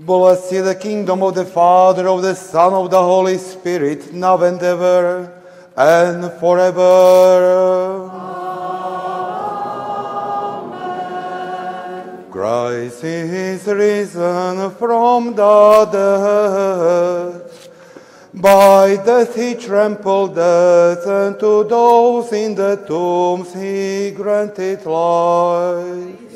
Blessed is the kingdom of the Father, of the Son, of the Holy Spirit, now and ever, and forever. Amen. Christ is risen from the dead. By death he trampled death, and to those in the tombs he granted life.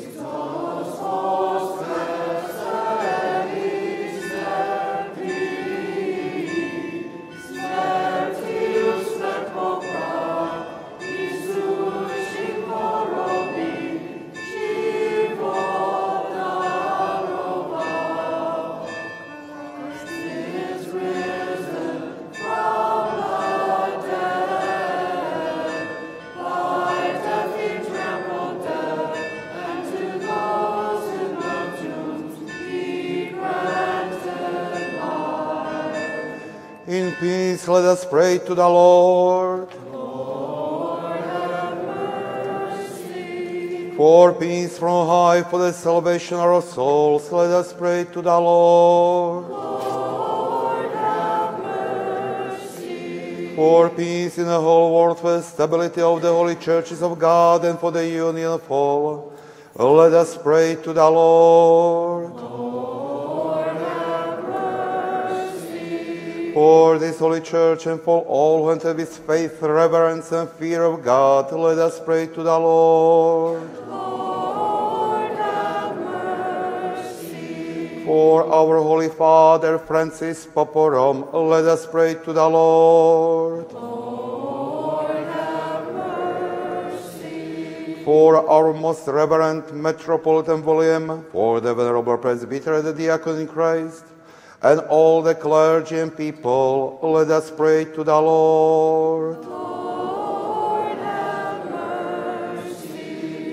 Let us pray to the Lord. For peace from high, for the salvation of our souls, let us pray to the Lord. For peace in the whole world, for the stability of the holy churches of God, and for the union of all, let us pray to the Lord. For this holy church and for all who enter with faith, reverence, and fear of God, let us pray to the Lord. For our Holy Father Francis Pope of Rome, let us pray to the Lord. For our most reverend Metropolitan William, for the Venerable Presbyterate the Diaconate in Christ, and all the clergy and people, let us pray to the Lord.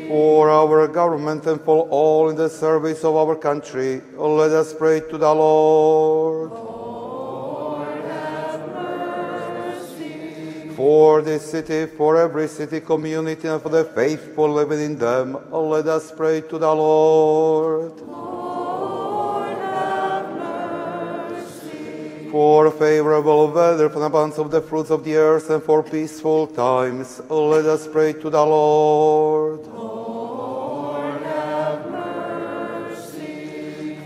For our government and for all in the service of our country, let us pray to the Lord. For this city, for every city community, and for the faithful living in them, let us pray to the Lord. For favorable weather, for abundance of the fruits of the earth, and for peaceful times, let us pray to the Lord.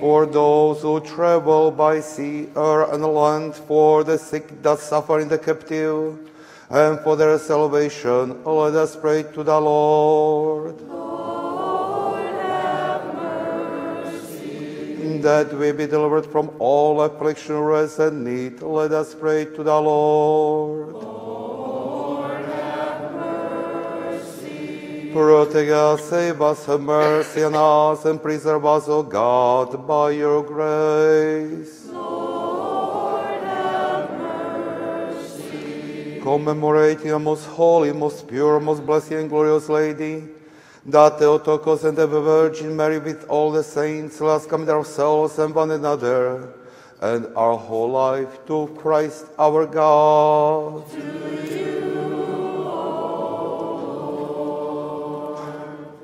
For those who travel by sea, air, and land, for the sick that suffer in the captive, and for their salvation, let us pray to the Lord. That we be delivered from all affliction, rest, and need, let us pray to the Lord. Lord, have mercy. Protect us, save us, have mercy on us, and preserve us, O God, by your grace. Lord, have mercy. Commemorating a most holy, most pure, most blessed, and glorious Lady, that Theotokos and the Virgin Mary with all the saints, us commit ourselves and one another and our whole life to Christ our God.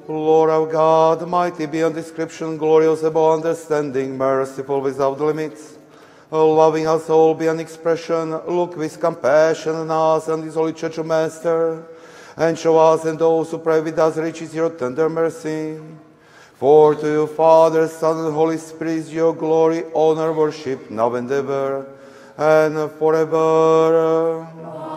Lord our God, mighty beyond description, glorious above understanding, merciful without limits, loving us all beyond expression, look with compassion on us and this holy church Master, and show us and those who pray with us riches your tender mercy. For to you, Father, Son, and Holy Spirit, is your glory, honor, worship, now and ever, and forever. Shout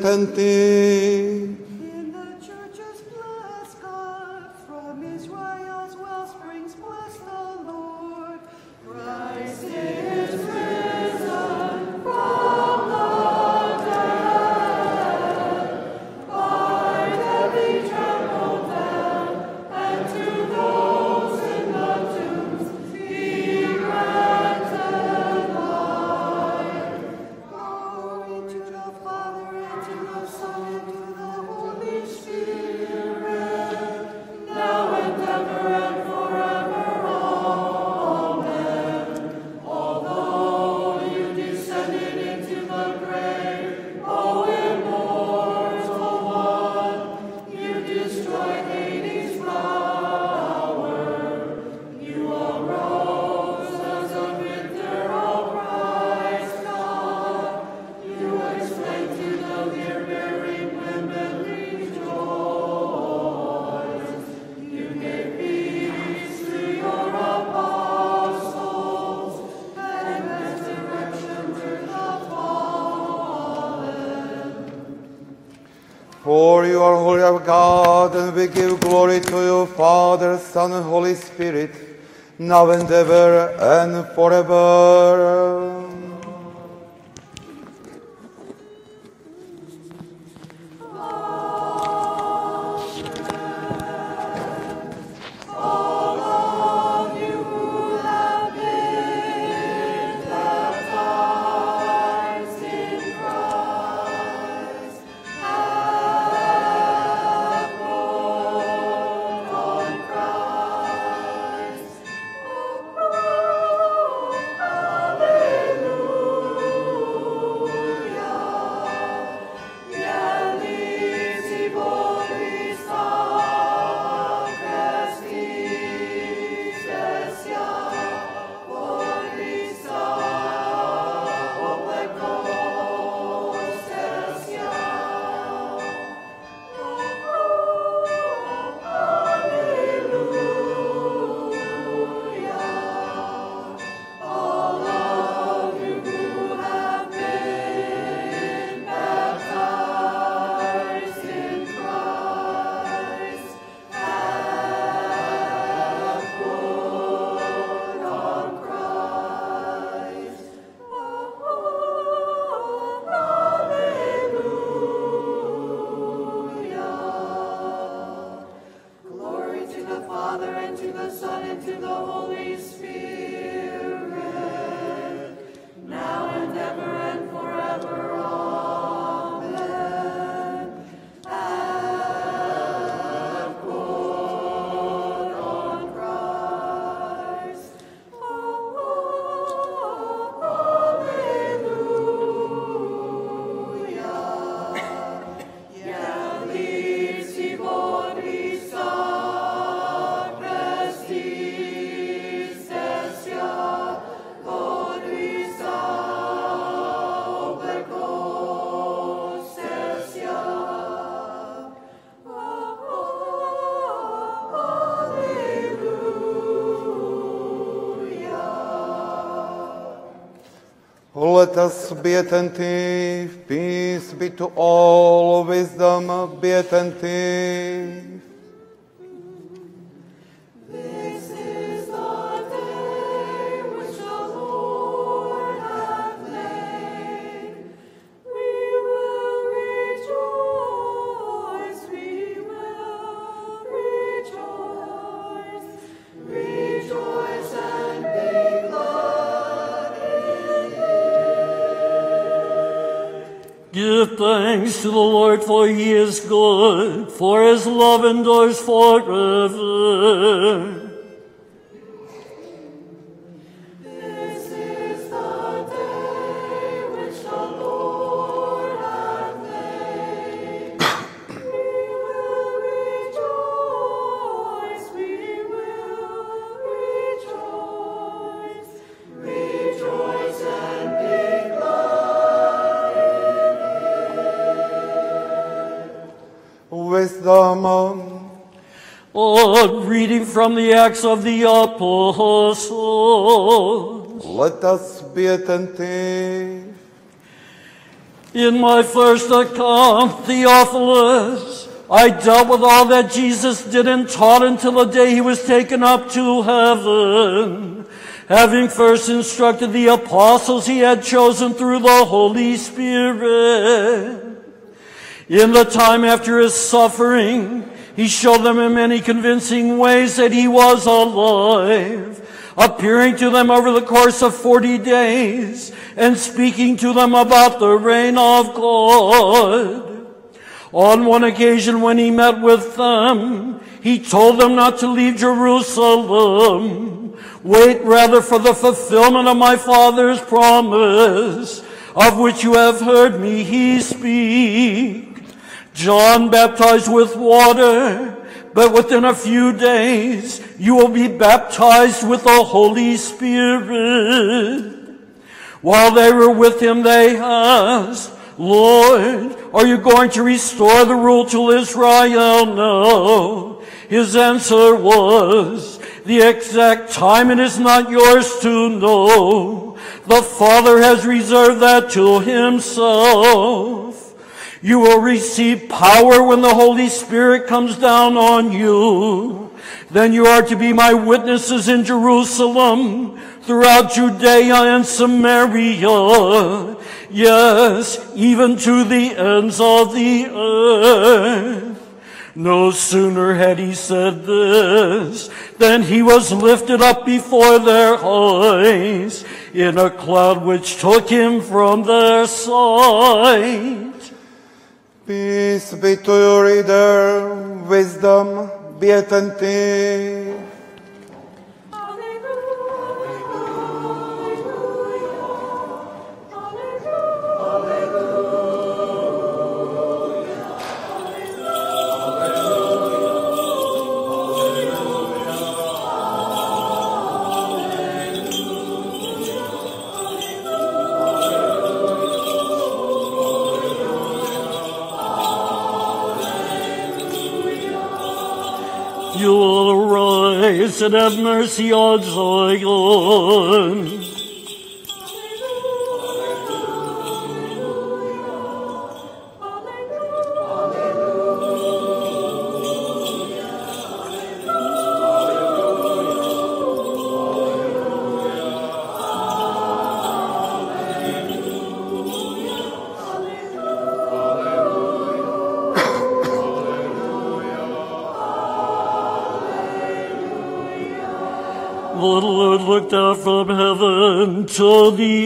cantante. Holy of God, and we give glory to you, Father, Son, and Holy Spirit, now and ever and forever. Let us be attentive. Peace be to all. Wisdom, be attentive. For he is good, for his love endures forever. From the Acts of the Apostles. Let us be attentive. In my first account, Theophilus, I dealt with all that Jesus did and taught until the day he was taken up to heaven, having first instructed the apostles he had chosen through the Holy Spirit. In the time after his suffering, he showed them in many convincing ways that he was alive, appearing to them over the course of 40 days and speaking to them about the reign of God. On one occasion when he met with them, he told them not to leave Jerusalem. Wait rather for the fulfillment of my Father's promise, of which you have heard me he speak. John baptized with water, but within a few days you will be baptized with the Holy Spirit. While they were with him, they asked, Lord, are you going to restore the rule to Israel? No. His answer was, the exact time it is not yours to know. The Father has reserved that to himself. You will receive power when the Holy Spirit comes down on you. Then you are to be my witnesses in Jerusalem, throughout Judea and Samaria. Yes, even to the ends of the earth. No sooner had he said this than he was lifted up before their eyes in a cloud which took him from their sight. Peace be to your reader. Wisdom, be attentive. And have mercy on heaven to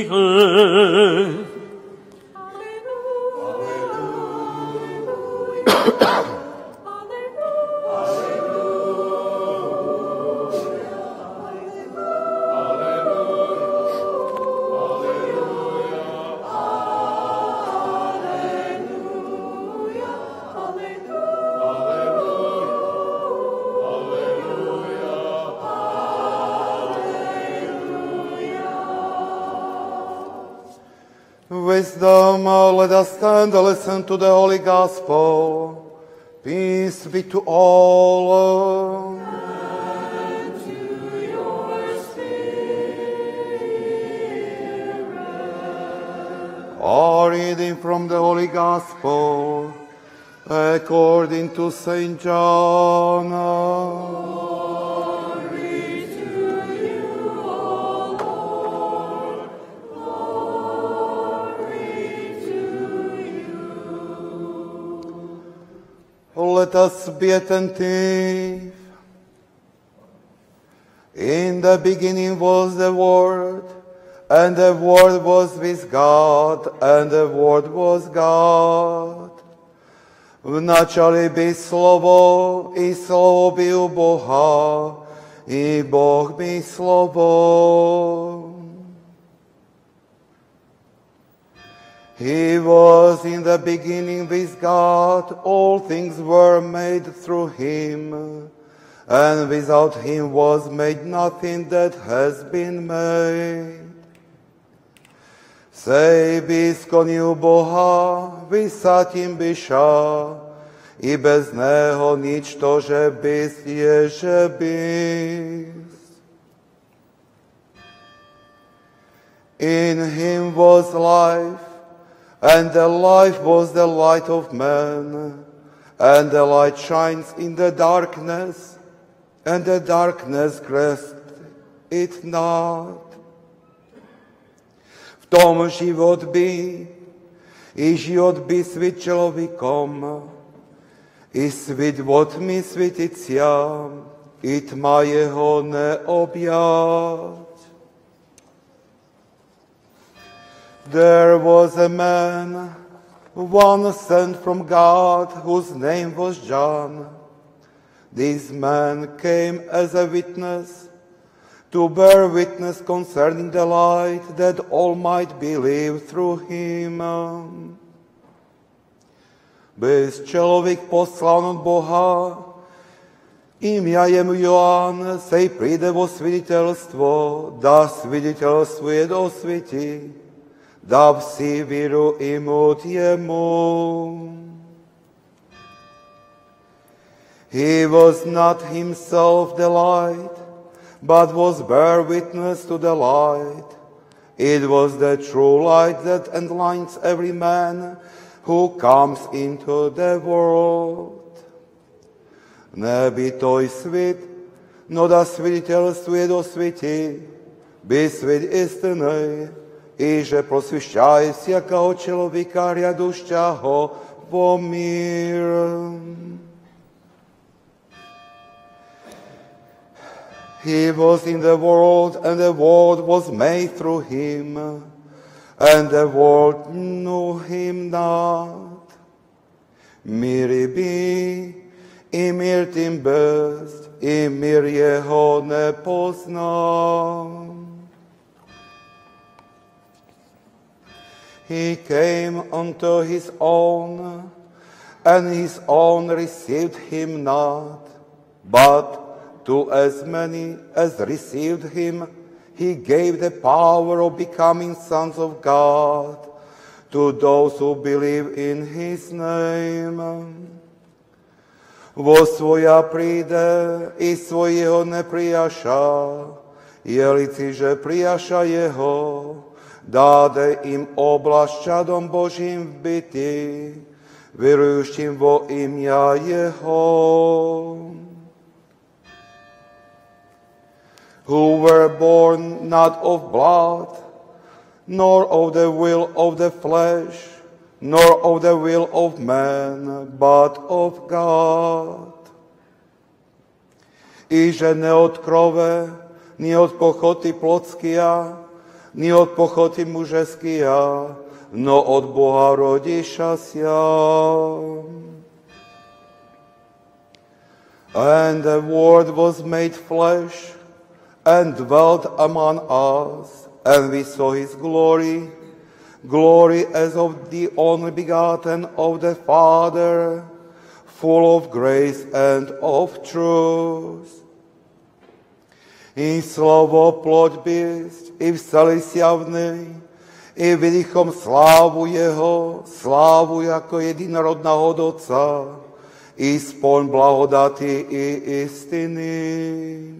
and listen to the Holy Gospel. Peace be to all. And to your spirit. A reading from the Holy Gospel according to Saint John. Let us be attentive. In the beginning was the Word, And the Word was with God, and the Word was God. V načali by slovo, i slovo by u Boha, i Boh by slovo. He was in the beginning with God, all things were made through him, and without him was made nothing that has been made. Sej by skonil Boha, vysatím byša, i bez neho nič to, že bys je, že bys. In him was life, and the life was the light of man, and the light shines in the darkness, and the darkness grasped it not. V tom život by, i život by svit člověkom, i svit mi světiciam, i tma jeho neobjat. There was a man, one sent from God, whose name was John. This man came as a witness to bear witness concerning the light that all might believe through him. Bez člověk poslan od Boha, Imjajem Joan se i pride vo sviditeljstvo, da sviditeljstvo je do sviti da vsebiro. He was not himself the light, but was bear witness to the light. It was the true light that enlightens every man who comes into the world. Ne bi toj svet, no da svetitelj svet osveti, bi svet istine, i že prosvišťaj si jakého člověka riadušťaho pomír. He was in the world, and the world was made through him, and the world knew him not. Miri by, i mir tím best, i mir jeho nepoznal. He came unto his own, and his own received him not, but to as many as received him, he gave the power of becoming sons of God to those who believe in his name. Vo svoja príde i svojho neprijaša, jelici, že prijaša jeho, dáde im oblast čadom Božím v byti, verujúcim vo imia jeho. who were born not of blood, nor of the will of the flesh, nor of the will of man, but of God. I že ne od krove, ni od pochoty plotskия, ni od no od Boha. And the Word was made flesh and dwelt among us, and we saw his glory, glory as of the only begotten of the Father, full of grace and of truth. I slovo ploť byst, i sjavnej, i vidichom slávu jeho, slávu jako jedinorodného Otca, i istiny.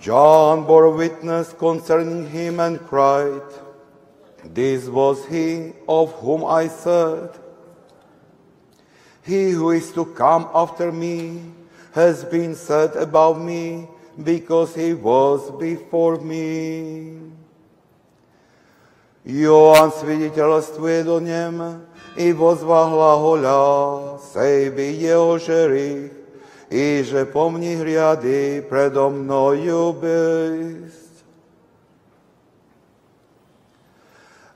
John bore witness concerning him and cried, This was he of whom I said, He who is to come after me has been set above me because he was before me. Joan svěditelství do něm i vozva hlahola, sej by jeho žerich, i že pomni hriady predo mnoju bys.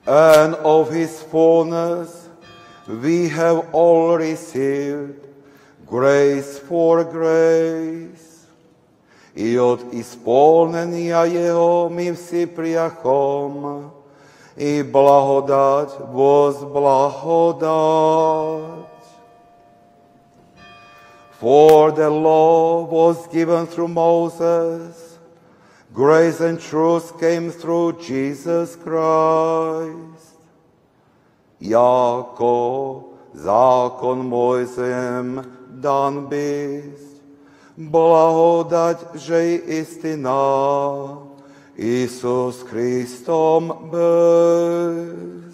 And of his fullness we have all received grace for grace. I od ispolnenia jeho my vsi priachom i blahodať voz blahodať. For the law was given through Moses, grace and truth came through Jesus Christ. Jako zákon Mojzem Dan bist. Blahodať, že je istina, Isus Kristom bist.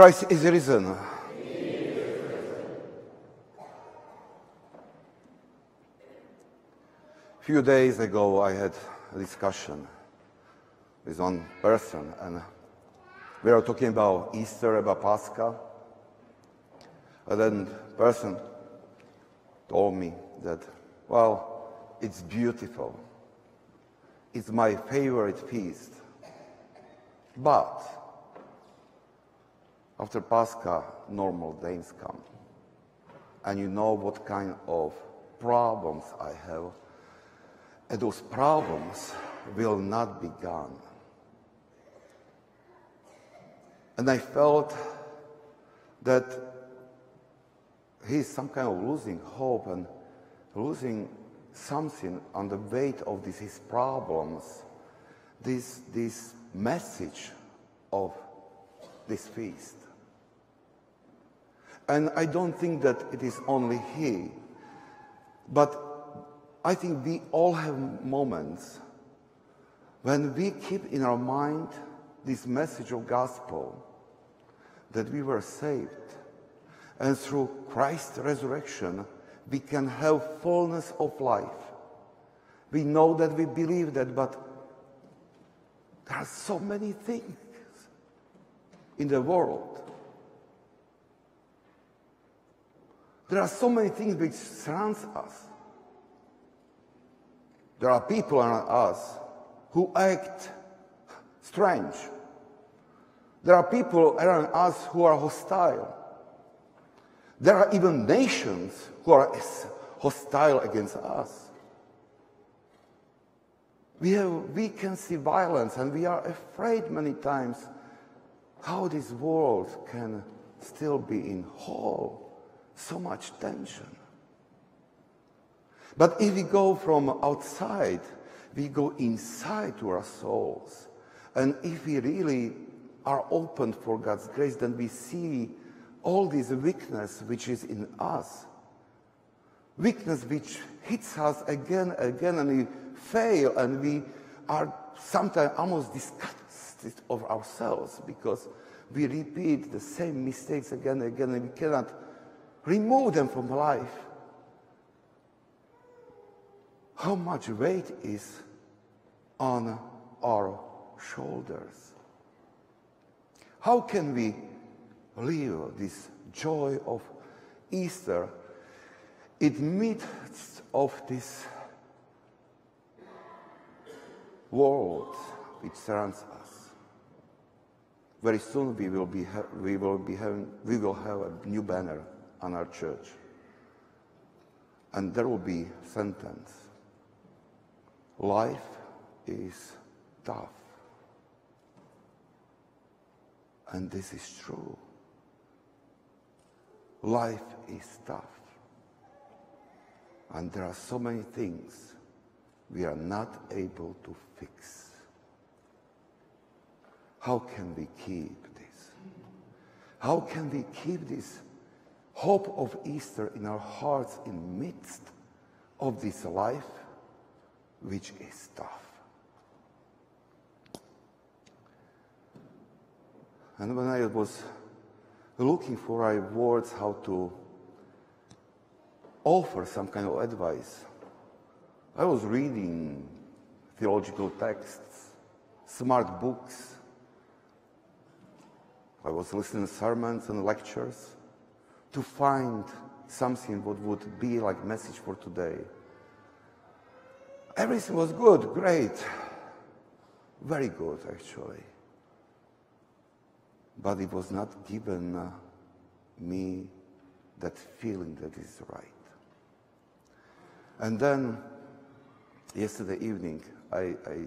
Christ is risen. few days ago, I had a discussion with one person, and we were talking about Easter, about Pascha. And then person told me that, well, it's beautiful. It's my favorite feast. But after Pascha, normal days come. And you know what kind of problems I have. And those problems will not be gone. And I felt that he's some kind of losing hope and losing something on the weight of this, his problems, this, this message of this feast. And I don't think that it is only he, but I think we all have moments when we keep in our mind this message of gospel that we were saved. And through Christ's resurrection, we can have fullness of life. We know that we believe that, but there are so many things in the world. There are so many things which surrounds us. There are people around us who act strange. There are people around us who are hostile. There are even nations who are hostile against us. We, have, we can see violence and we are afraid many times how this world can still be in whole. So much tension. But if we go from outside, we go inside to our souls. And if we really are open for God's grace, then we see all this weakness which is in us. Weakness which hits us again and again, and we fail, and we are sometimes almost disgusted of ourselves because we repeat the same mistakes again and again, and we cannot remove them from life. How much weight is on our shoulders? How can we live this joy of Easter in midst of this world which surrounds us? Very soon we will be, we will be having, we will have a new banner on our church. And there will be sentence. Life is tough. And this is true. Life is tough. And there are so many things we are not able to fix. how can we keep this? How can we keep this hope of Easter in our hearts in midst of this life which is tough? And when I was looking for words how to offer some kind of advice, I was reading theological texts, smart books. I was listening to sermons and lectures to find something what would be like message for today. Everything was good, great, very good actually. But it was not given uh, me that feeling that is right. And then yesterday evening, I, I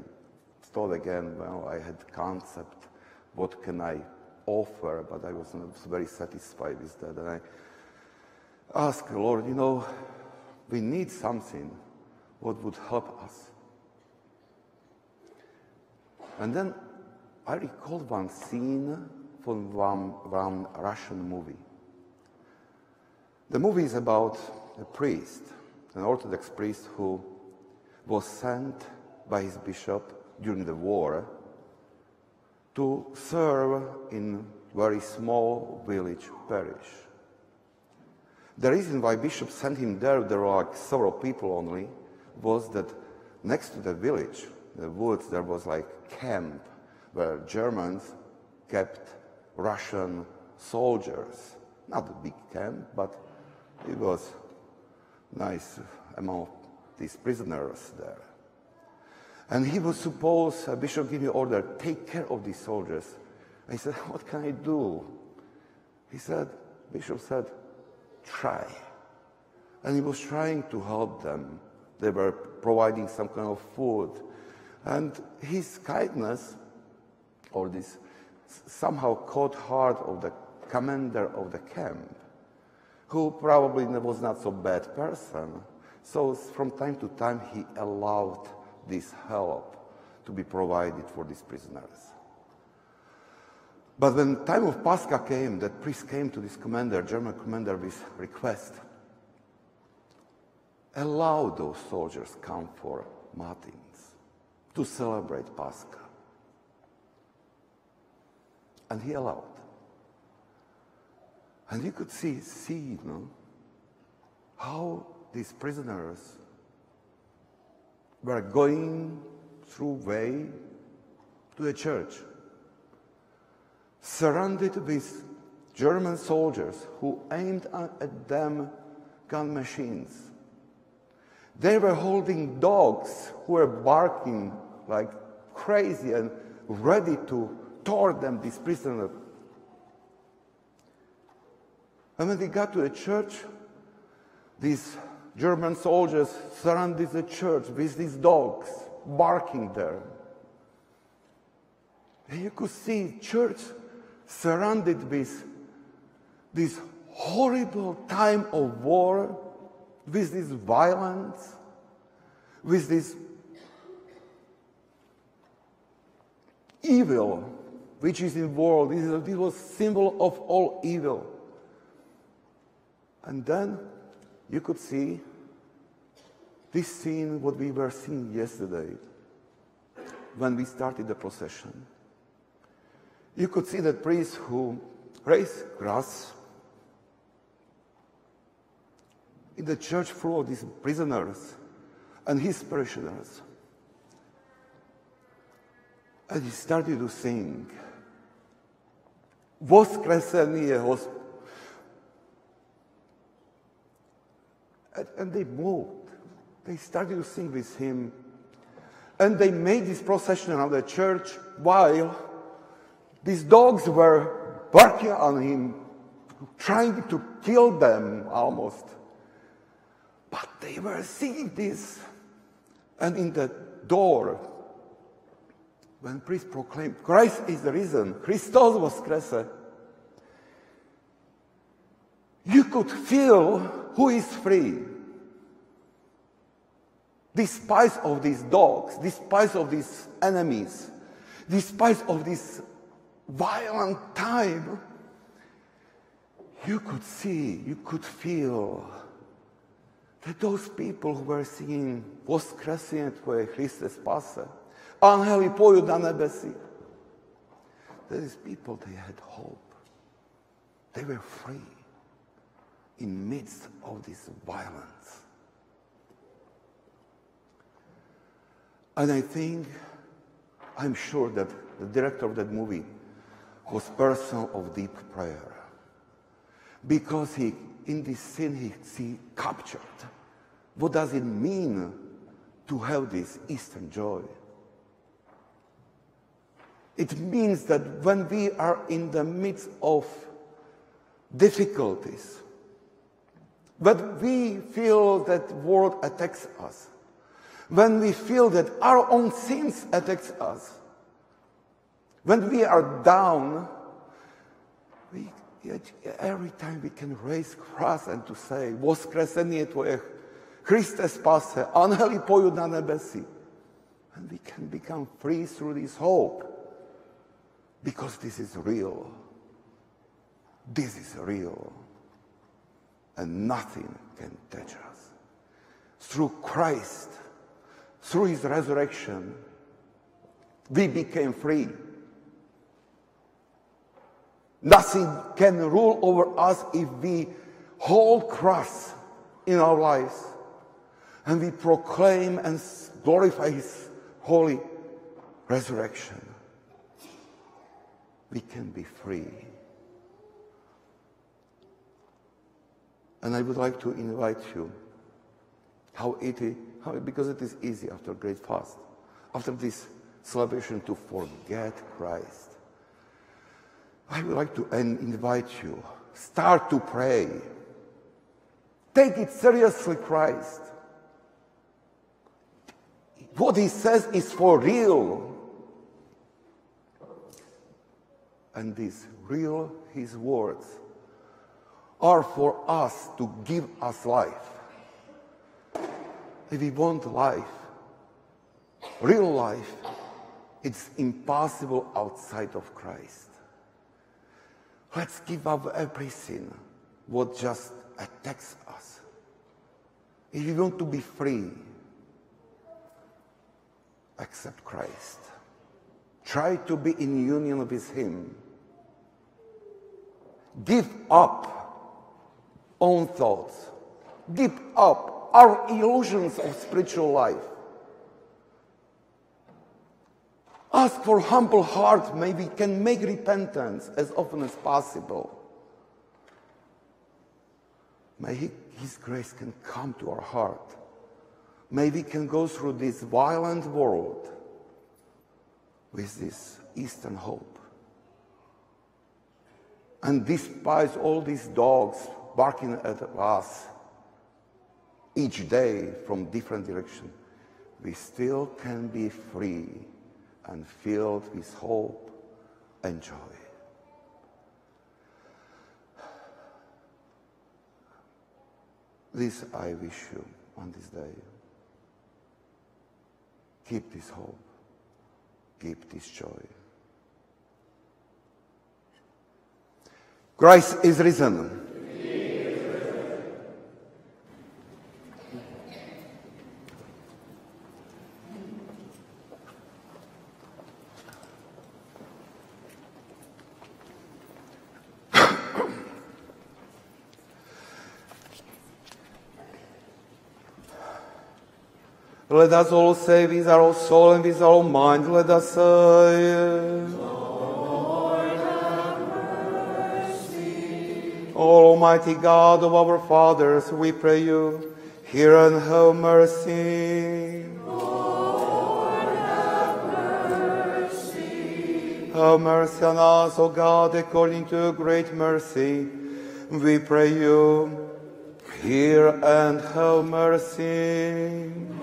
thought again, well, I had concept, what can I offer, but I was not very satisfied with that. And I asked the Lord, you know, we need something what would help us. And then I recalled one scene from one, one Russian movie. The movie is about a priest, an Orthodox priest who was sent by his bishop during the war to serve in very small village parish. The reason why bishop sent him there, there were like several people only, was that next to the village, the woods, there was like camp where Germans kept Russian soldiers. Not a big camp, but it was nice among these prisoners there. And he was supposed, a bishop gave me order, take care of these soldiers. I said, what can I do? He said, bishop said, try. And he was trying to help them. They were providing some kind of food. And his kindness, or this, somehow caught heart of the commander of the camp, who probably was not so bad person. So from time to time he allowed this help to be provided for these prisoners. But when time of Pascha came, that priest came to this commander, German commander, with request, allow those soldiers come for Matins to celebrate Pascha. And he allowed. And you could see, see you know, how these prisoners were going through way to the church, surrounded with German soldiers who aimed at them gun machines. They were holding dogs who were barking like crazy and ready to tore them, these prisoners. And when they got to the church, these German soldiers surrounded the church with these dogs barking there. And you could see church surrounded with this horrible time of war, with this violence, with this evil which is in the world. This was a symbol of all evil. And then you could see this scene, what we were seeing yesterday when we started the procession. You could see that priest who raised grass in the church full of these prisoners and his parishioners. And he started to sing. Voskresenie Hosp- and, they moved. They started to sing with him. And they made this procession around the church while these dogs were barking on him, trying to kill them almost. But they were singing this. And in the door, when priest proclaimed, Christ is the reason, Christos voskresce, you could feel who is free. Despite of these dogs, despite of these enemies, despite of this violent time, you could see, you could feel that those people who were singing Voskresenje Tvoje Hriste spase, Angeli poju na nebesi, these people, they had hope. They were free in midst of this violence. And I think, I'm sure that the director of that movie was person of deep prayer. Because he, in this scene, he, he captured what does it mean to have this Eastern joy. It means that when we are in the midst of difficulties, when we feel that world attacks us, when we feel that our own sins attacks us, when we are down, we, every time we can raise cross and to say, Voskresenie Tvoje, Christe spase, Angeli poju na nebesi. And we can become free through this hope. Because this is real. This is real. And nothing can touch us. Through Christ, through his resurrection, we became free. Nothing can rule over us if we hold cross in our lives and we proclaim and glorify his holy resurrection. We can be free. And I would like to invite you how it is, how, because it is easy after great fast, after this celebration to forget Christ. I would like to invite you, start to pray. Take it seriously, Christ. What he says is for real. And this real, his words, are for us to give us life. If we want life, real life, it's impossible outside of Christ. Let's give up everything what just attacks us. If you want to be free, accept Christ. Try to be in union with Him. Give up own thoughts. Give up our illusions of spiritual life. Ask for humble heart, maybe can make repentance as often as possible. May he, His grace can come to our heart. May we can go through this violent world with this Eastern hope. And despite all these dogs barking at us each day from different directions, we still can be free and filled with hope and joy. This I wish you on this day. Keep this hope. Keep this joy. Christ is risen. Let us all say with our whole soul and with our whole mind, let us say, Almighty God of our fathers, we pray you, hear and have mercy. Have mercy on us, O God, according to your great mercy. We pray you, hear and have mercy.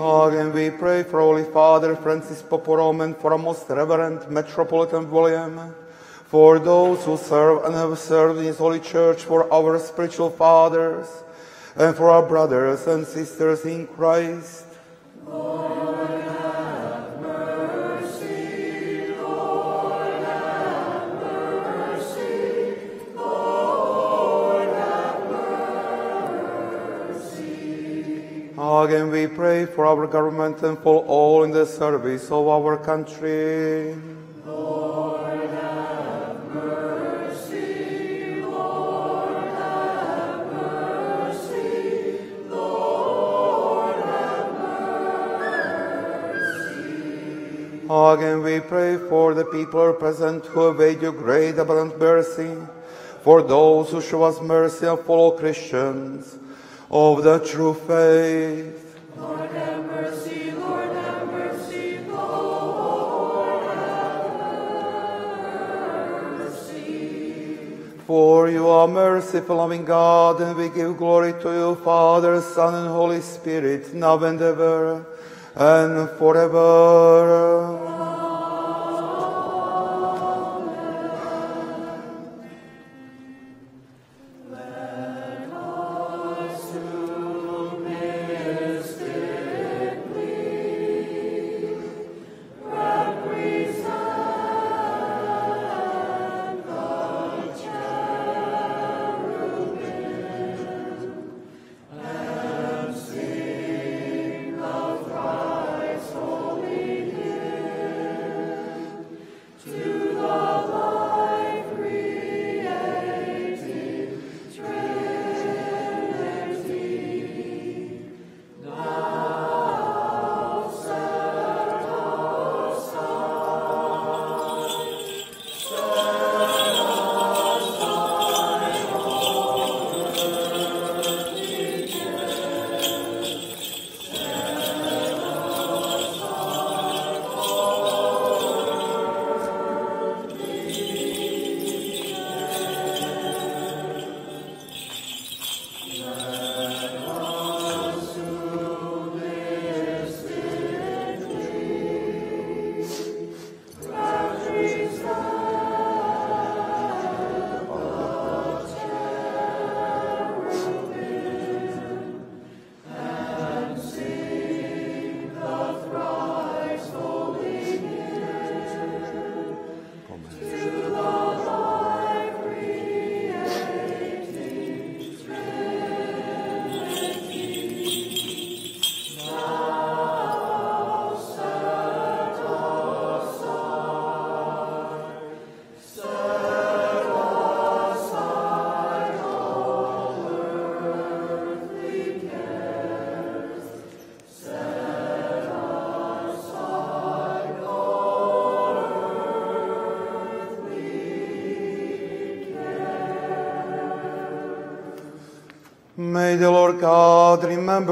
Again, we pray for Holy Father Francis Pope of Rome and for our most Reverend Metropolitan William, for those who serve and have served in His Holy Church, for our spiritual fathers, and for our brothers and sisters in Christ. Again, we pray for our government and for all in the service of our country. Lord, have mercy. Lord, have mercy. Lord, have mercy. Again, we pray for the people present who await your great abundant mercy, for those who show us mercy and follow Christians of the true faith. Lord have mercy, Lord have mercy, Lord have mercy. For you are merciful, loving God, and we give glory to you, Father, Son, and Holy Spirit, now and ever, and forever.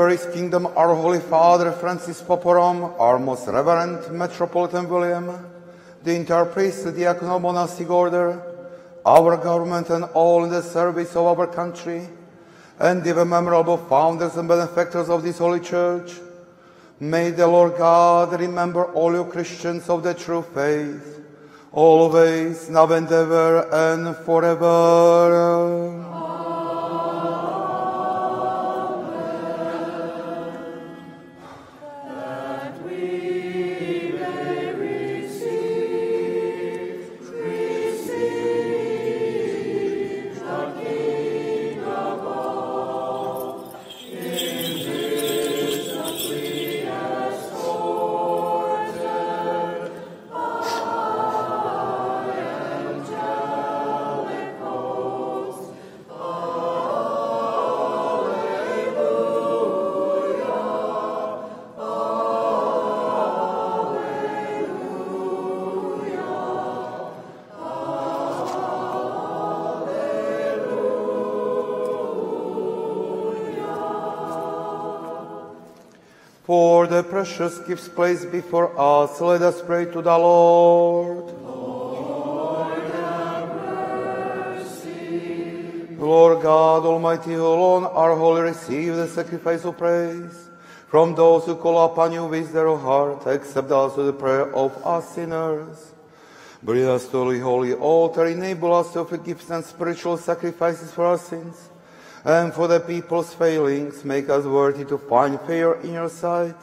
His kingdom, our Holy Father Francis Pope of Rome, our most reverend Metropolitan William, the entire priesthood, diaconal monastic order, our government, and all in the service of our country, and the memorable founders and benefactors of this holy church. May the Lord God remember all you Christians of the true faith, always, now and ever, and forever. Precious gifts placed before us, let us pray to the Lord. Lord God Almighty, who alone are holy, receive the sacrifice of praise from those who call upon you with their heart. Accept also the prayer of us sinners. Bring us to the holy altar, enable us to offer gifts and spiritual sacrifices for our sins, And for the people's failings, make us worthy to find favor in your sight,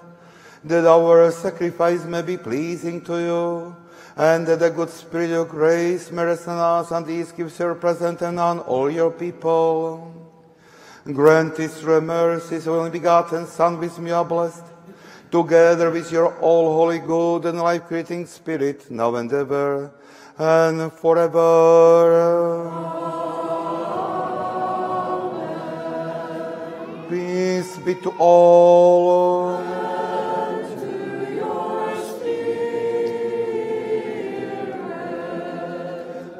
that our sacrifice may be pleasing to you, and that the good spirit of grace may rest on us and these gifts your present and on all your people. Grant this through mercies, only begotten Son, with you are blessed, together with your all holy, good, and life creating Spirit, now and ever, and forever. Peace be to all.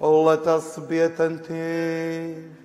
oh, let us be attentive.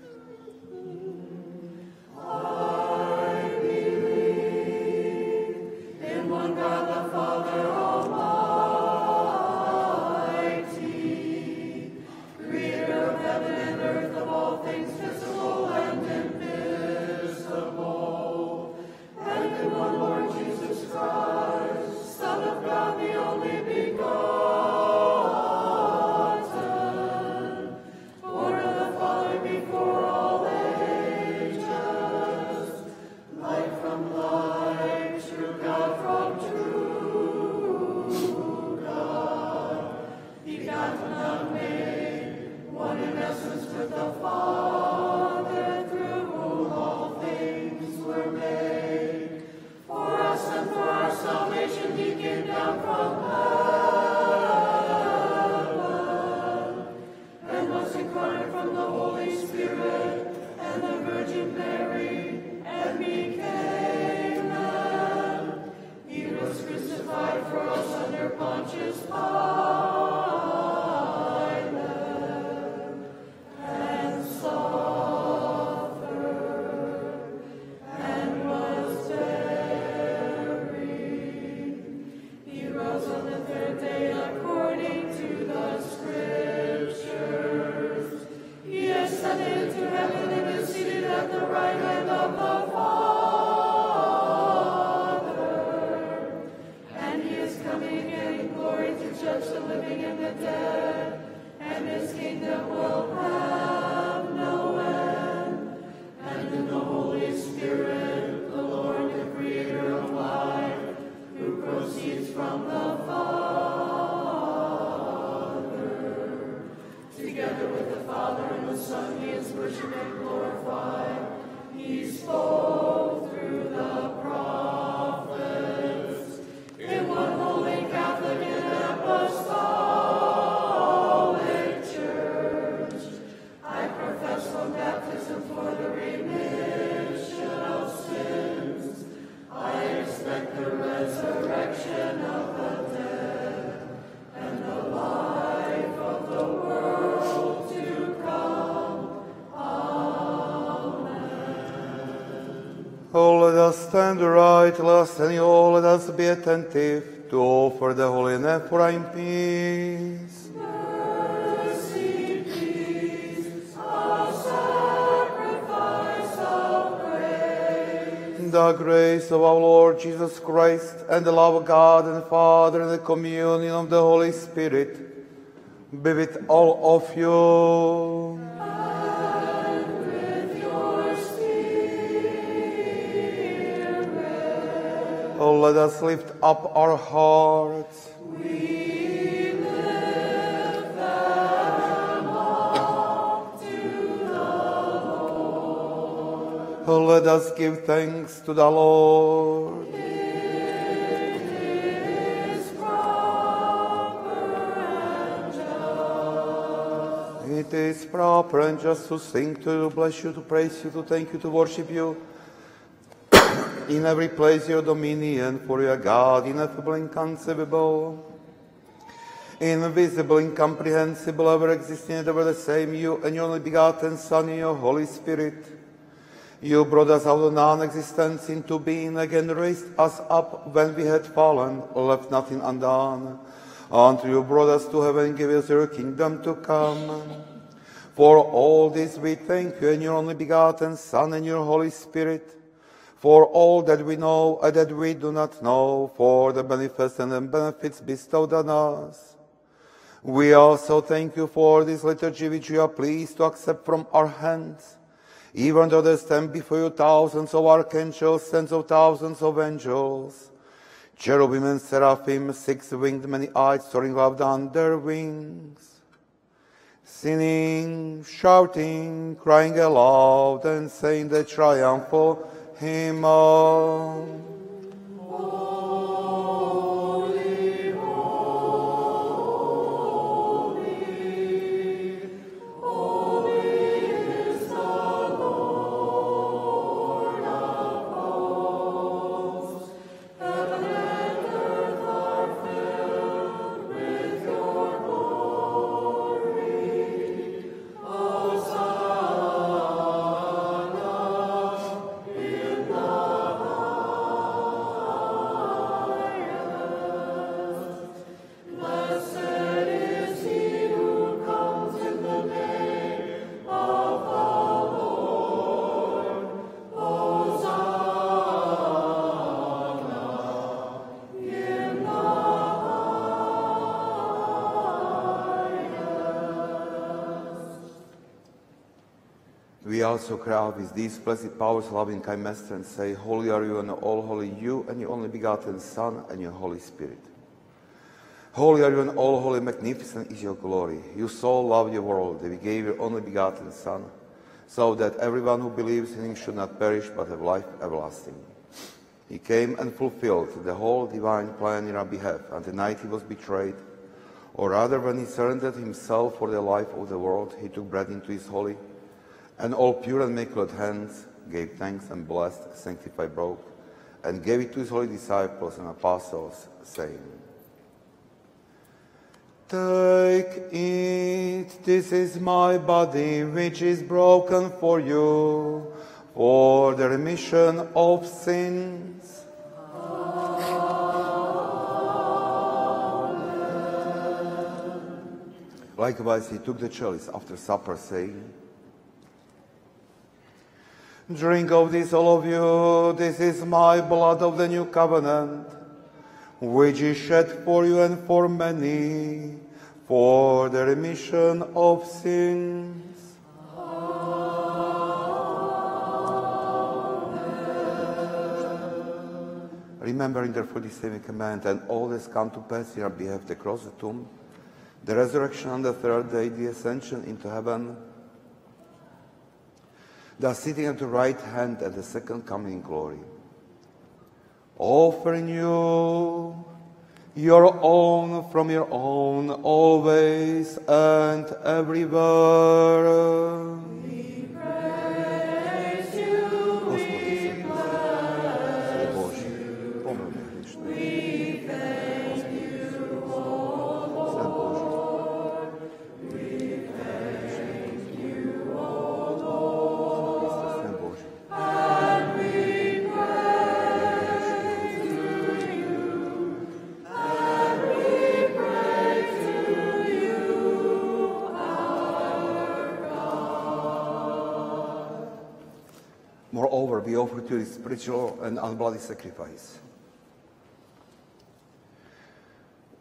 Holy and Ephraim peace. The grace of our Lord Jesus Christ and the love of God and Father and the communion of the Holy Spirit be with all of you. Oh, let us lift up our hearts. Let us give thanks to the Lord. It is proper and just to sing to bless you, to praise you, to thank you, to worship you. In every place your dominion, for your God, ineffable, inconceivable, invisible, incomprehensible, ever existing, ever the same, you and your only begotten Son, your Holy Spirit. You brought us out of non-existence into being, again raised us up when we had fallen, left nothing undone. Until you brought us to heaven, give us your kingdom to come. For all this we thank you and your only begotten Son and your Holy Spirit, for all that we know and that we do not know, for the benefits and benefits bestowed on us. We also thank you for this liturgy which you are pleased to accept from our hands, even though there stand before you thousands of archangels, tens of thousands of angels, cherubim and seraphim, six-winged, many-eyed, soaring above on their wings, singing, shouting, crying aloud, and saying the triumphal hymn. Cry out with these blessed powers, loving kind Master, and say, Holy are you and all holy you and your only begotten Son and your Holy Spirit. Holy are you and all holy, magnificent is your glory. You so loved your world that we gave your only begotten Son, so that everyone who believes in him should not perish but have life everlasting. He came and fulfilled the whole divine plan in our behalf, and the night he was betrayed, or rather when he surrendered himself for the life of the world, he took bread into his holy and all pure and immaculate hands gave thanks and blessed, sanctified, broke, and gave it to his holy disciples and apostles, saying, Take it, this is my body, which is broken for you, for the remission of sins. Likewise, he took the chalice after supper, saying, Drink of this, all of you. This is my blood of the new covenant, which is shed for you and for many for the remission of sins. Remembering therefore this saving command and all that's come to pass in our behalf, the cross, the tomb, the resurrection on the third day, the ascension into heaven, the sitting at the right hand at the second coming in glory. Offering you your own from your own, always and everywhere. Moreover, we offer to you spiritual and unbloody sacrifice.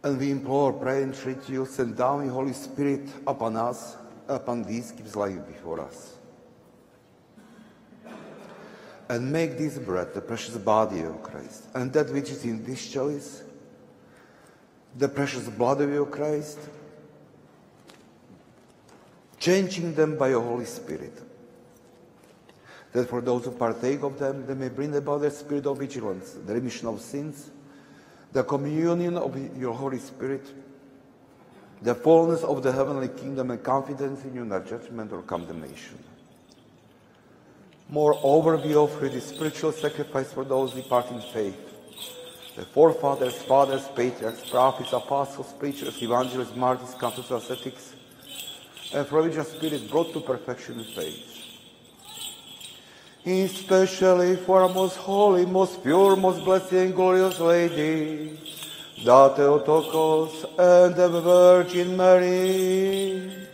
And we implore, pray, and entreat you, send down your Holy Spirit upon us, upon these gives life before us. And make this bread the precious body of Christ, and that which is in this chalice, the precious blood of your Christ, changing them by your Holy Spirit that for those who partake of them, they may bring about the spirit of vigilance, the remission of sins, the communion of your Holy Spirit, the fullness of the heavenly kingdom, and confidence in you, not judgment or condemnation. Moreover, we offer the spiritual sacrifice for those departing faith, the forefathers, fathers, patriarchs, prophets, apostles, preachers, evangelists, martyrs, countess, ascetics, and for which your spirit brought to perfection in faith. especially for our most holy, most pure, most blessed and glorious Lady, the Theotokos and the Virgin Mary.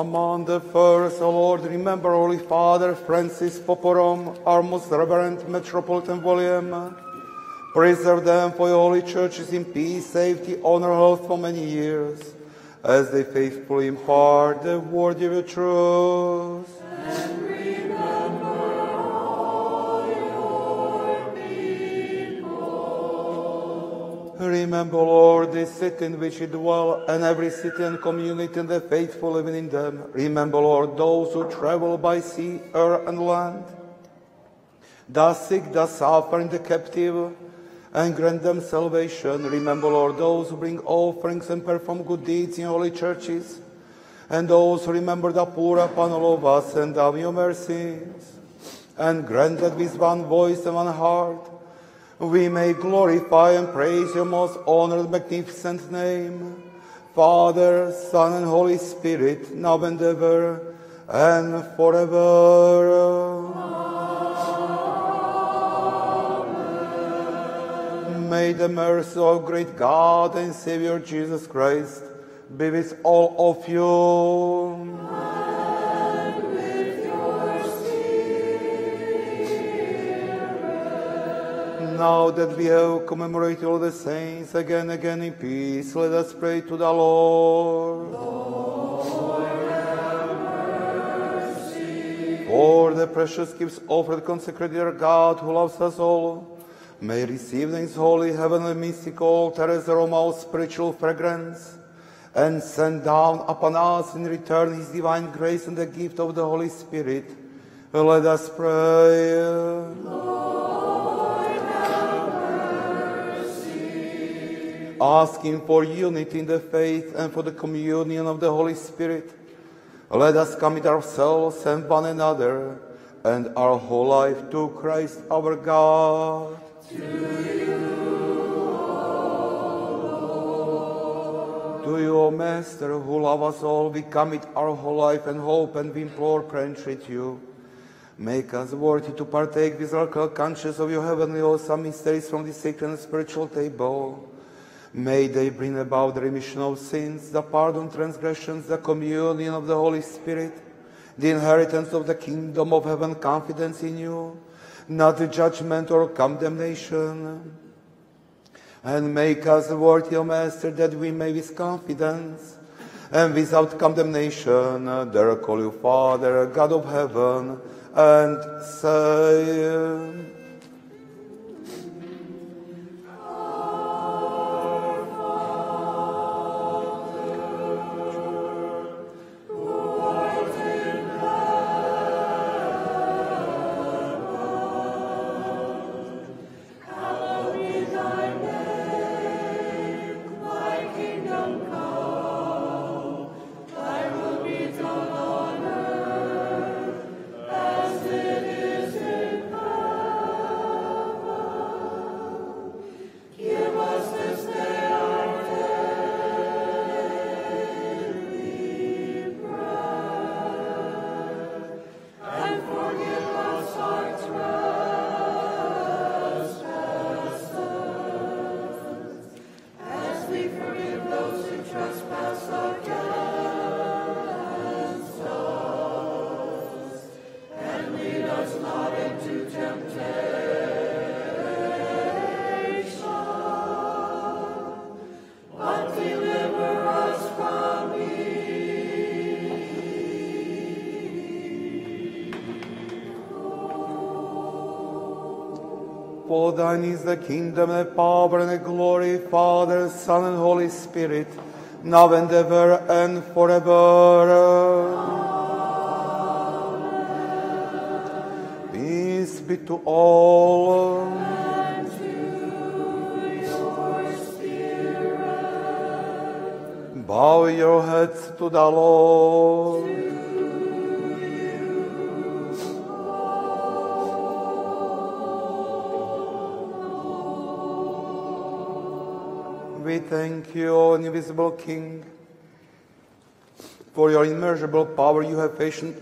Among the first, O Lord, remember Holy Father Francis Pope of Rome, our most reverend Metropolitan William. Preserve them for your holy churches in peace, safety, honor, health for many years, as they faithfully impart the word of your truth. Remember, Lord, the city in which you dwell, and every city and community and the faithful living in them. Remember, Lord, those who travel by sea, air, and land, the sick, the suffering, the captive, and grant them salvation. Remember, Lord, those who bring offerings and perform good deeds in holy churches, and those who remember the poor upon all of us and have your mercies. And grant that with one voice and one heart, we may glorify and praise your most honored, magnificent name. Father, Son, and Holy Spirit, now and ever, and forever. May the mercy of great God and Savior Jesus Christ be with all of you. Now that we have commemorated all the saints again, again in peace, let us pray to the Lord. For the precious gifts offered, consecrated our God who loves us all, may receive in his holy heavenly mystical altar as aroma of spiritual fragrance, and send down upon us in return his divine grace and the gift of the Holy Spirit. Let us pray. Asking for unity in the faith and for the communion of the Holy Spirit. Let us commit ourselves and one another and our whole life to Christ our God. To you, O Master, who love us all, we commit our whole life and hope, and we implore, pray, entreat you. Make us worthy to partake with our conscience of your heavenly awesome mysteries from the sacred and spiritual table. May they bring about the remission of sins, the pardon transgressions, the communion of the Holy Spirit, the inheritance of the kingdom of heaven, confidence in you, not the judgment or condemnation. And make us worthy, O Master, that we may with confidence and without condemnation dare call you Father, God of heaven, and say, For thine is the kingdom, the power, and the glory, Father, Son, and Holy Spirit, now and ever and forever. Peace be to all. Bow your heads to the Lord. Thank you, O invisible King, for your immeasurable power. You have fashioned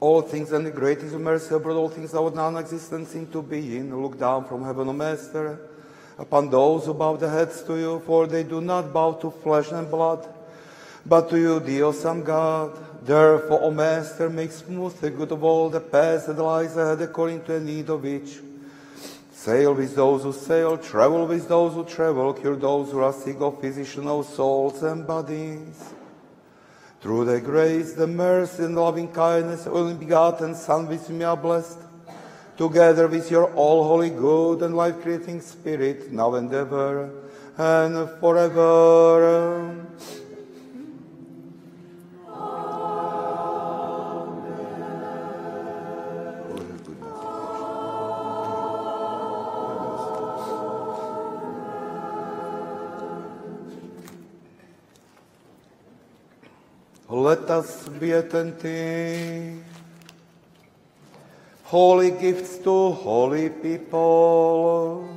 all things, and the greatest of mercy brought all things out of non-existence into being. Look down from heaven, O Master, upon those who bow their heads to you, for they do not bow to flesh and blood, but to you, the awesome God. Therefore, O Master, make smooth the good of all the past that lies ahead according to the need of each. Sail with those who sail, travel with those who travel, cure those who are sick of physician of souls and bodies. Through the grace, the mercy, and loving kindness of only begotten Son, with whom you are blessed, together with your all holy, good, and life creating Spirit, now and ever, and forever. Let us be attentive. Holy gifts to holy people.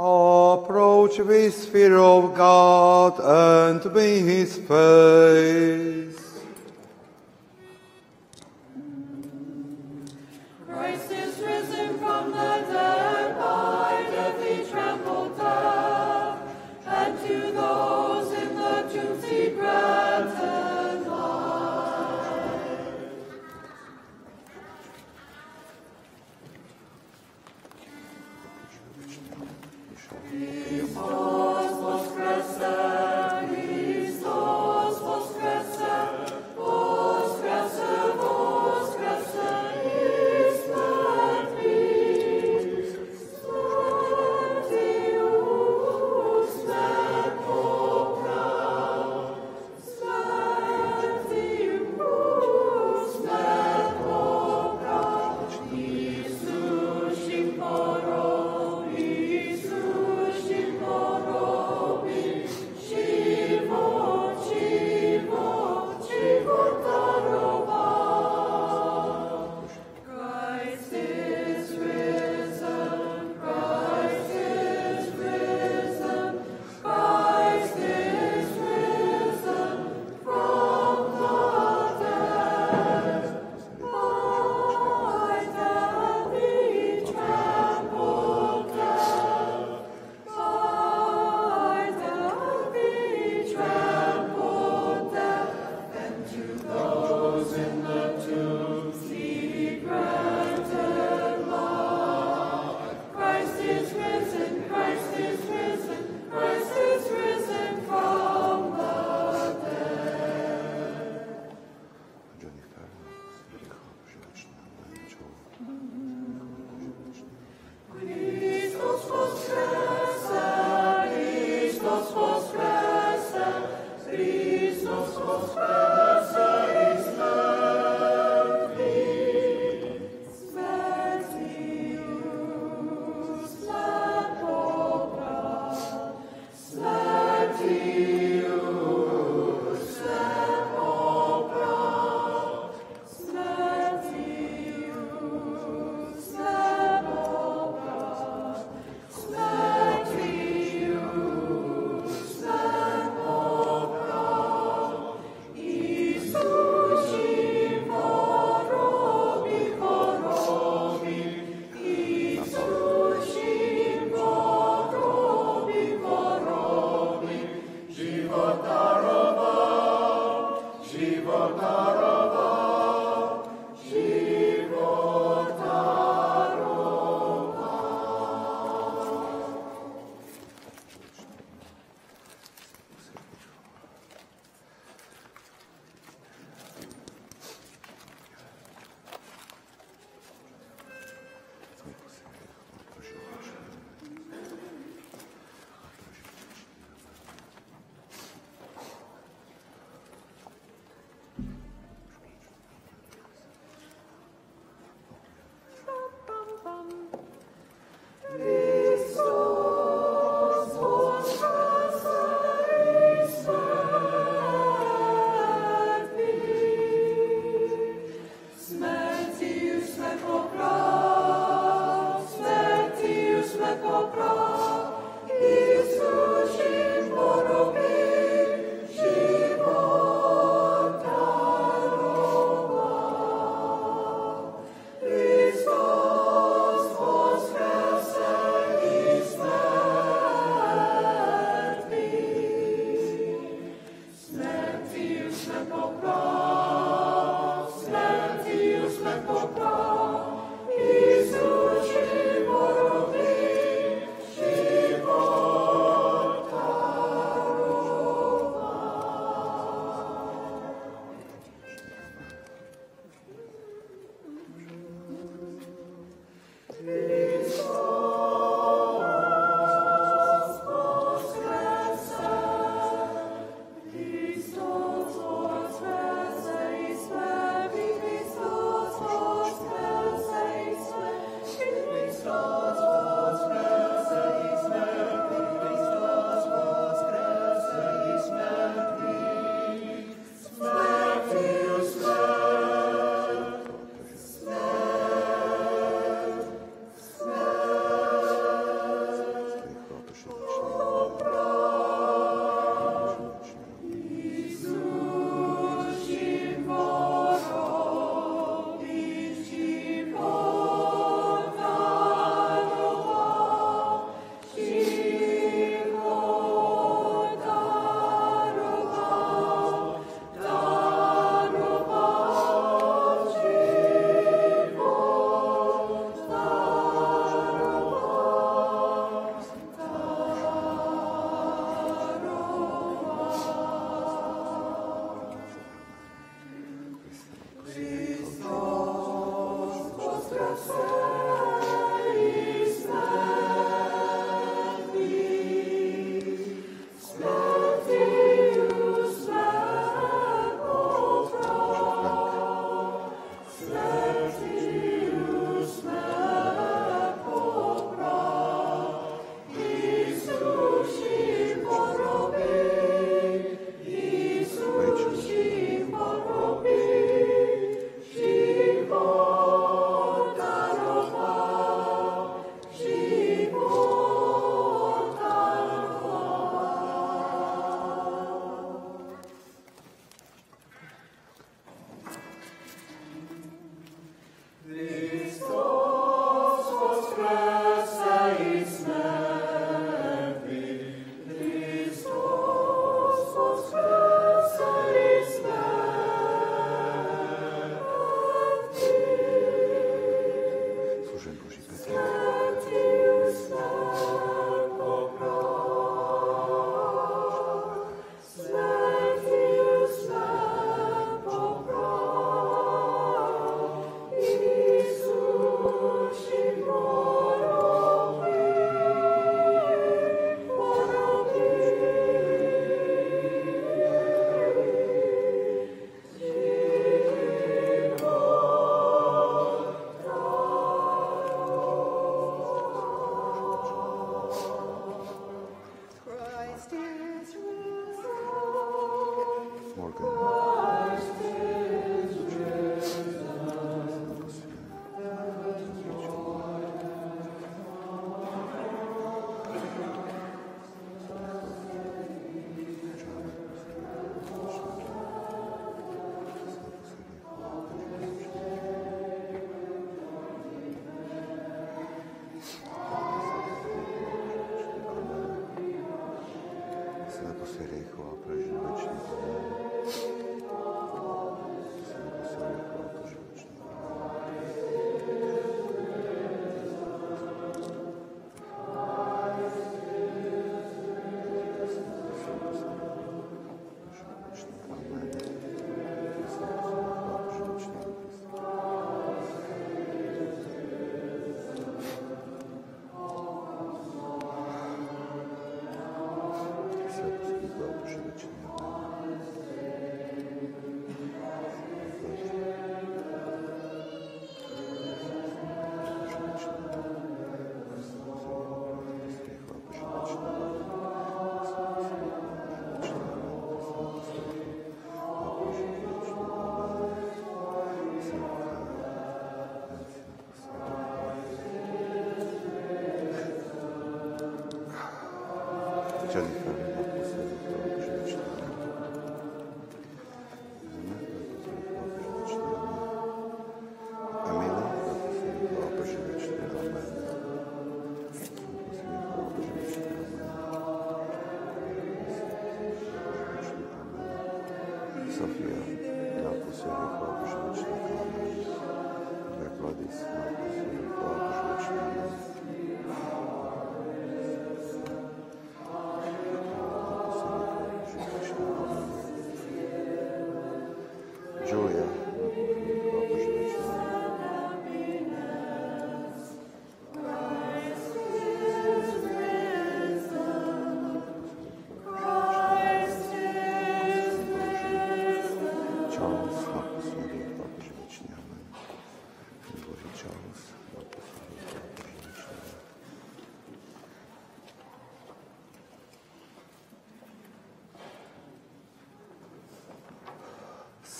Approach with fear of God and be his face.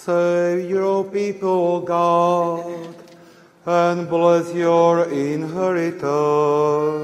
Save your people, God, and bless your inheritance.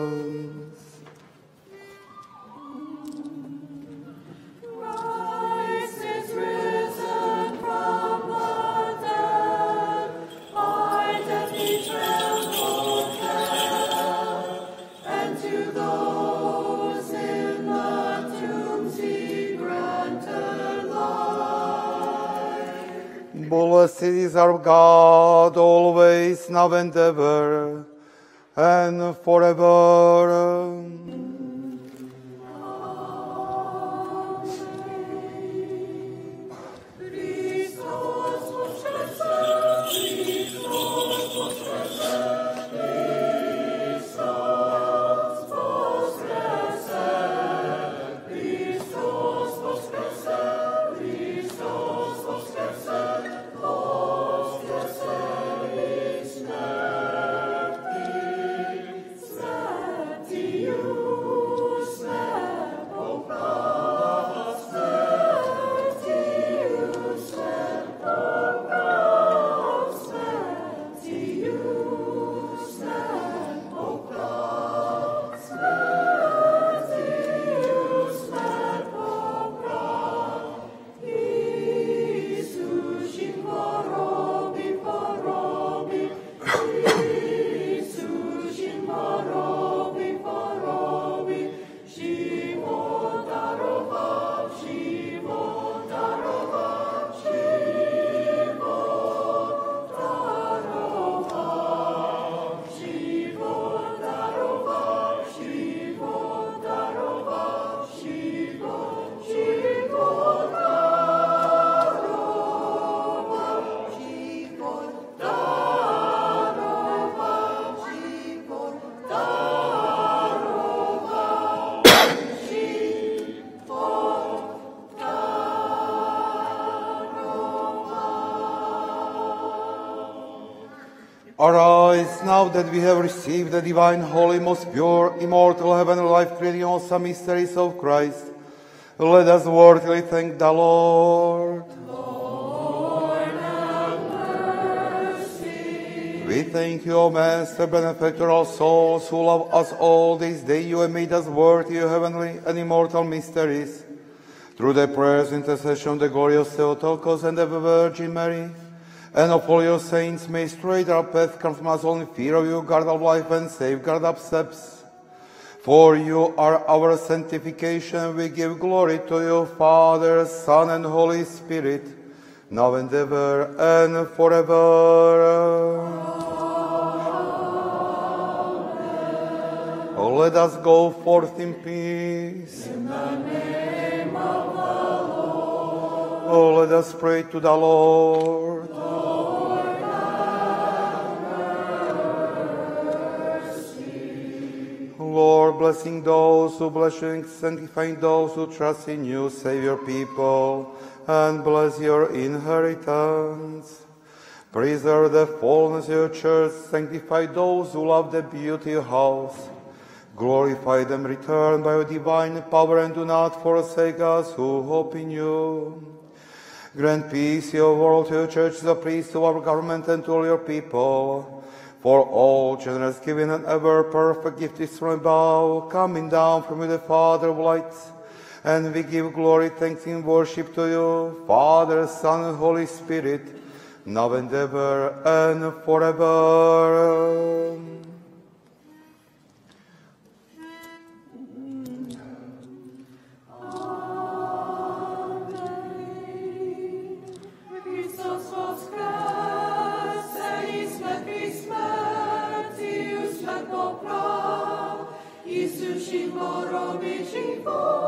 Now that we have received the divine, holy, most pure, immortal, heavenly life, creating awesome mysteries of Christ. Let us worthily thank the Lord. We thank you, O Master, benefactor of souls, who love us all this day. You have made us worthy of heavenly and immortal mysteries. Through the prayers, intercession, the glorious Theotokos and the Virgin Mary, and of all your saints, may straight our path come from us only fear of you, guard our life and safeguard our steps. For you are our sanctification. We give glory to you, Father, Son, and Holy Spirit, now and ever and forever. Oh, let us go forth in peace. Oh, let us pray to the Lord. Blessing those who bless you, and sanctifying those who trust in you, save your people, and bless your inheritance. Preserve the fullness of your church, sanctify those who love the beauty of house. Glorify them, return by your divine power, and do not forsake us who hope in you. Grant peace, your world, to your church, the priests, to our government, and to all your people. For all generous giving and ever perfect gift is from above, coming down from you, the Father of lights. And we give glory, thanks, and worship to you, Father, Son, and Holy Spirit, now and ever and forever. Živorobi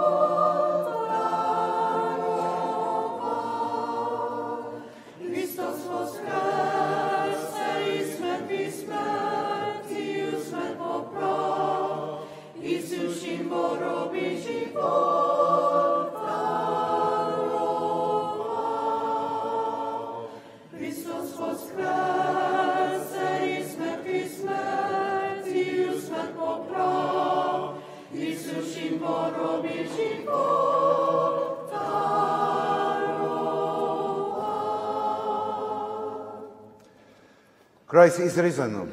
Christ is risen.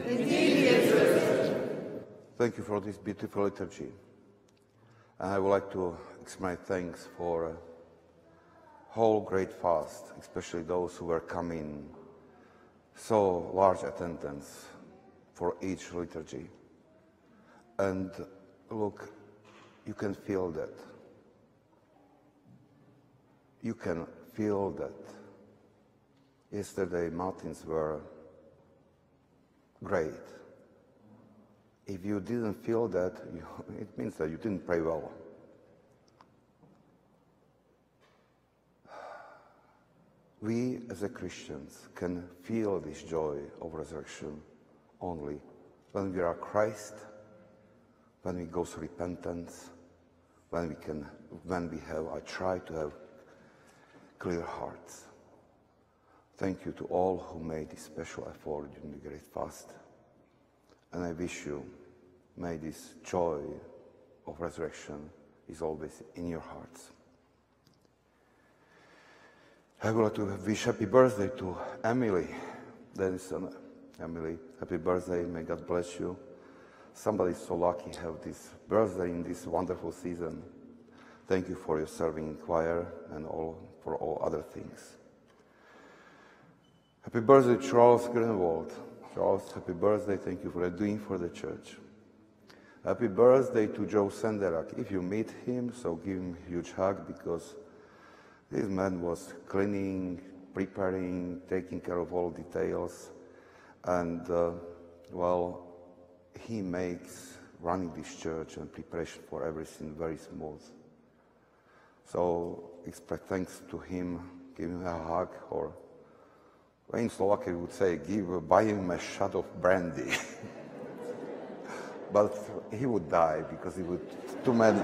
Thank you for this beautiful liturgy. And I would like to express thanks for a whole great fast, especially those who were coming so large attendance for each liturgy. And look, you can feel that. You can feel that. Yesterday, Matins were great. If you didn't feel that, you, it means that you didn't pray well. We as a Christians can feel this joy of resurrection only when we are Christ, when we go through repentance, when we can, when we have, I try to have clear hearts. Thank you to all who made this special effort during the Great Fast. And I wish you, may this joy of resurrection is always in your hearts. I would like to wish happy birthday to Emily Denison. Emily, happy birthday. May God bless you. Somebody is so lucky have this birthday in this wonderful season. Thank you for your serving in choir and all for all other things. Happy birthday, Charles Greenwald. Charles, happy birthday. Thank you for doing for the church. Happy birthday to Joe Senderak. If you meet him, so give him a huge hug because this man was cleaning, preparing, taking care of all details, and uh, well, he makes running this church and preparation for everything very smooth. So express thanks to him, give him a hug, or in Slovakia we would say, give buy him a shot of brandy. but he would die because he would too many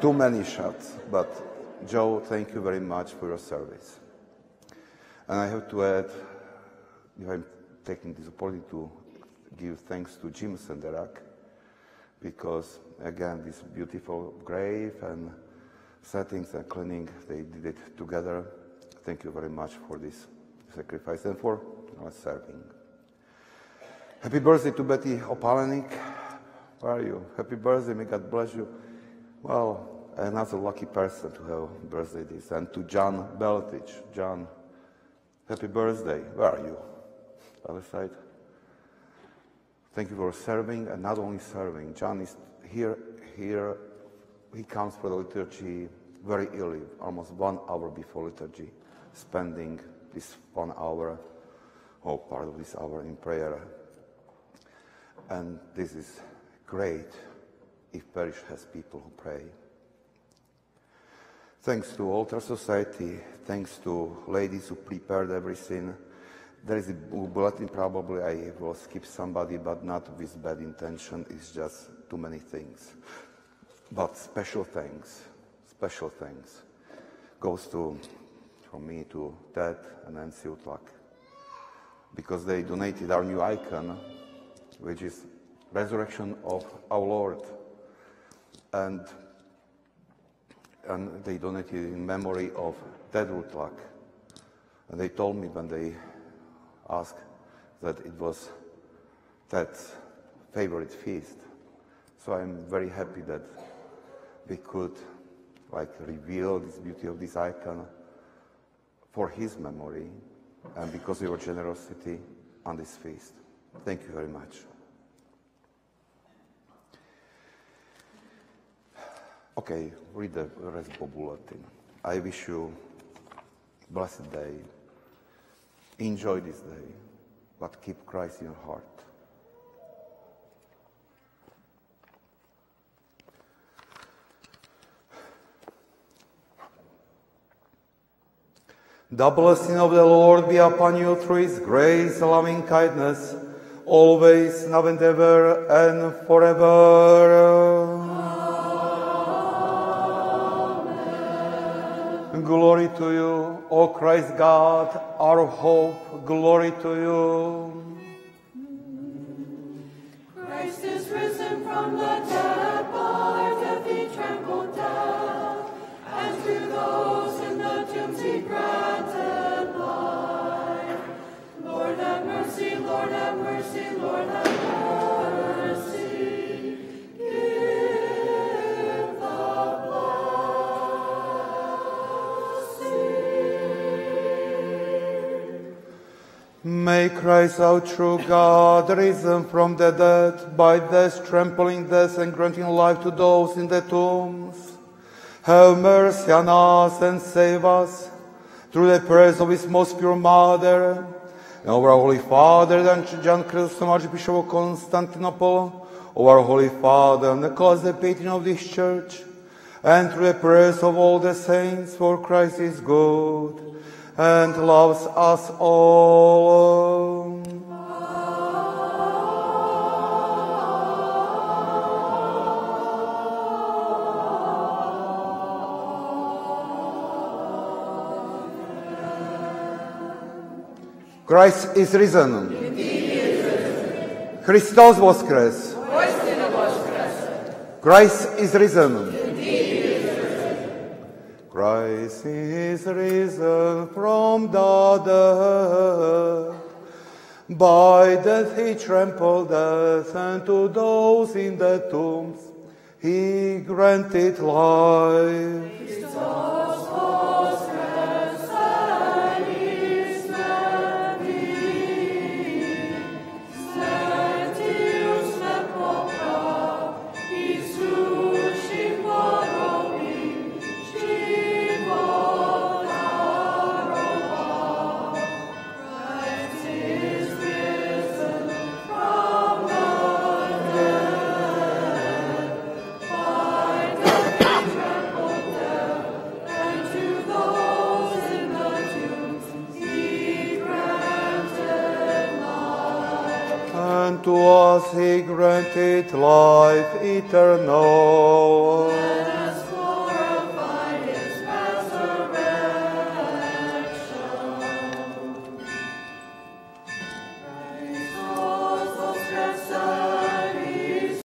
too many shots. But Joe, thank you very much for your service. And I have to add, if I'm taking this opportunity to give thanks to Jim Senderak, because again, this beautiful grave and settings and cleaning, they did it together. Thank you very much for this sacrifice and for uh, serving. Happy birthday to Betty Opalenik. Where are you? Happy birthday, may God bless you. Well, another lucky person to have birthday this. And to John Beltich. John, happy birthday. Where are you? Other side. Thank you for serving and not only serving. John is here, here, he comes for the liturgy very early, almost one hour before liturgy, spending this one hour, or part of this hour in prayer. And this is great if parish has people who pray. Thanks to Altar Society, thanks to ladies who prepared everything. There is a bulletin, probably I will skip somebody, but not with bad intention, it's just too many things. But special thanks, special thanks goes to, from me to Ted and Nancy Utlak, because they donated our new icon, which is Resurrection of our Lord. And and they donated in memory of Ted Utlak. And they told me when they asked, that it was that favorite feast. So I'm very happy that we could like reveal this beauty of this icon for his memory and because of your generosity on this feast. Thank you very much. Okay, read the rest of the bulletin. I wish you blessed day. Enjoy this day, but keep Christ in your heart. The blessing of the Lord be upon you through his grace, loving kindness, always, now and ever, and forever. Glory to you, O Christ God, our hope. Glory to you. May Christ, our true God, risen from the dead, by death trampling death and granting life to those in the tombs, have mercy on us and save us through the prayers of his most pure mother, and of our Holy Father, and John Chrysostom, Archbishop of Constantinople, of our Holy Father, Nicholas, the cause of the patron of this church, and through the prayers of all the saints, for Christ is good and loves us all. Christ is risen. Christos voskres. Christ is risen. Christ is risen from the dead. By death he trampled death, and to those in the tombs he granted life. And to us he granted life eternal.